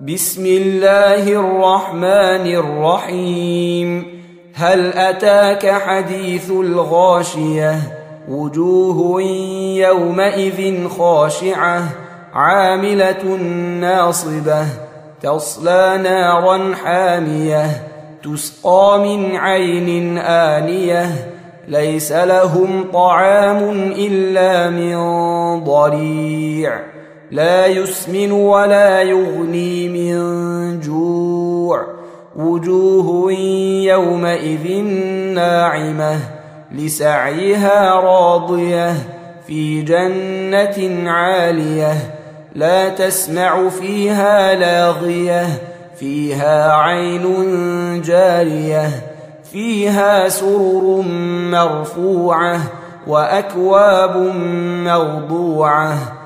بسم الله الرحمن الرحيم. هل أتاك حديث الغاشية؟ وجوه يومئذ خاشعة عاملة ناصبة تصلى نارا حامية تسقى من عين آنية ليس لهم طعام إلا من ضريع. لا يسمن ولا يغني من جوع. وجوه يومئذ ناعمة لسعيها راضية في جنة عالية. لا تسمع فيها لاغية فيها عين جارية. فيها سرر مرفوعة وأكواب موضوعه